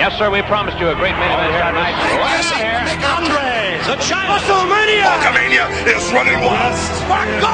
Yes, sir, we promised you a great main event here tonight. Andre, the China. WrestleMania! Hulkamania is running wild.